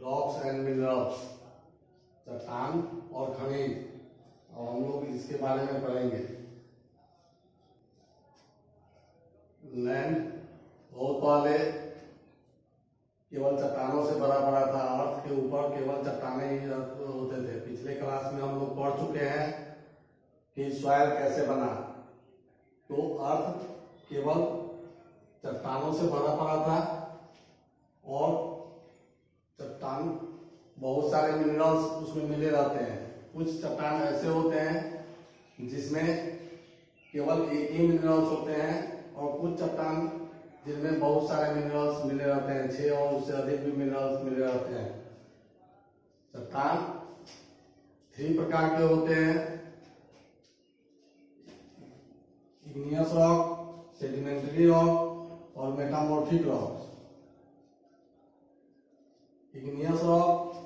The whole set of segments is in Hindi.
रॉक्स एंड मिनरल्स चट्टान और खनिज और हम लोग इसके बारे में पढ़ेंगे। लैंड बहुत पहले केवल चट्टानों से भरा पड़ा था, अर्थ के ऊपर केवल चट्टाने ही होते थे। पिछले क्लास में हम लोग पढ़ चुके हैं कि सॉयल कैसे बना। तो अर्थ केवल चट्टानों से भरा पड़ा था और चट्टान बहुत सारे मिनरल्स उसमें मिले रहते हैं। कुछ चट्टान ऐसे होते हैं जिसमें केवल एक ही मिनरल्स होते हैं और कुछ चट्टान जिनमें बहुत सारे मिनरल्स मिले रहते हैं। छह और उससे अधिक भी मिनरल्स मिले रहते हैं। चट्टान थ्री प्रकार के होते हैं। इग्नियस रॉक सेडिमेंट्री रॉक और मेटामोर्फिक रॉक इग्नियस रॉक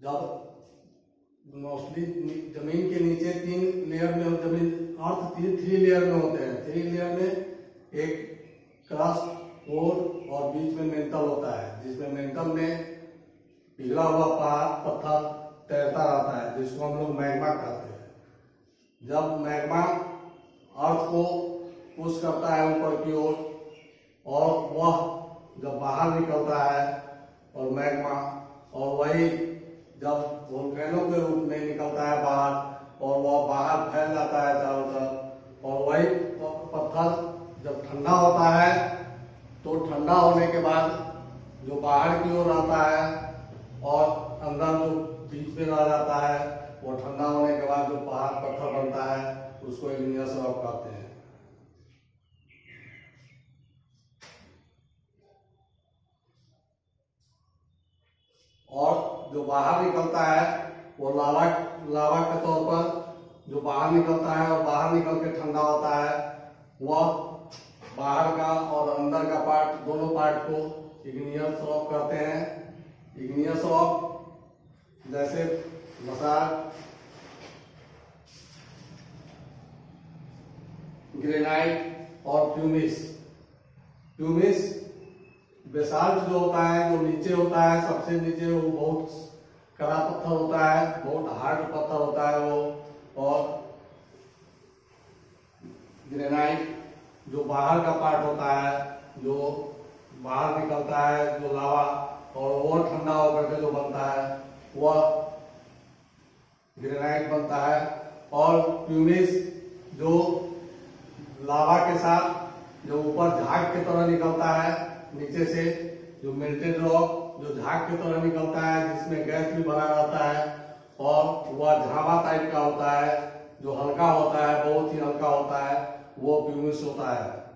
जब मोस्टली ज़मीन के नीचे तीन लेयर में, ज़मीन अर्थ तीन थ्री लेयर में होते हैं। थ्री लेयर में एक क्रस्ट कोर और बीच में मेंटल होता है, जिसमें मेंटल में पिघला हुआ पहाड़ पत्थर तैरता रहता है, जिसको हम लोग मैग्मा कहते हैं। जब मैग्मा अर्थ को पुश करता है ऊपर की ओर, और वह जब बाहर निकलता है और मैग्मा और वही जब वोल्केनो के रूप में निकलता है बाहर और वह बाहर फैल जाता है चारों तरफ़, और वही पत्थर जब ठंडा होता है तो ठंडा होने के बाद जो बाहर की ओर आता है, और अंदर जो बीच में रह जाता है, वो ठंडा होने के बाद जो पहाड़ पत्थर बनता है, उसको इग्नियस रॉक कहते हैं। और जो बाहर निकलता है, वो लावा लावा के तौर पर जो बाहर निकलता है और बाहर निकल के ठंडा होता है, वह बाहर का और अंदर का पार्ट दोनों पार्ट को इग्नियस रॉक कहते हैं। इग्नियस रॉक जैसे मसाज ग्रेनाइट और प्यूमिस प्यूमिस बेसाल्ट जो होता है जो नीचे होता है, सबसे नीचे वो बहुत कड़ा पत्थर होता है, बहुत हार्ड पत्थर होता है वो, और ग्रेनाइट जो बाहर का पार्ट होता है, जो बाहर निकलता है, जो लावा और वो ठंडा होकर के जो बनता है, वह ग्रेनाइट बनता है। और प्यूमिस जो लावा के साथ जो ऊपर झाग की तरह निकलता है नीचे से जो मेल्टेड रॉक जो झाग की तरह निकलता है, जिसमें गैस भी बना रहता है, और वह झावा टाइप का होता है, जो हल्का होता है, बहुत ही हल्का होता है, वो प्यूमिस होता है।